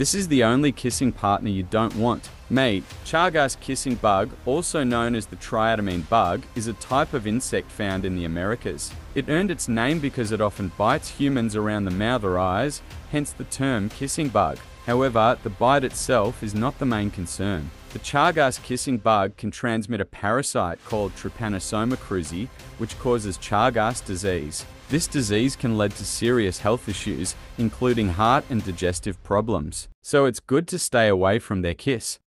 This is the only kissing partner you don't want. Mate, Chagas kissing bug, also known as the triatomine bug, is a type of insect found in the Americas. It earned its name because it often bites humans around the mouth or eyes, hence the term kissing bug. However, the bite itself is not the main concern. The Chagas kissing bug can transmit a parasite called Trypanosoma cruzi, which causes Chagas disease. This disease can lead to serious health issues, including heart and digestive problems. So it's good to stay away from their kiss.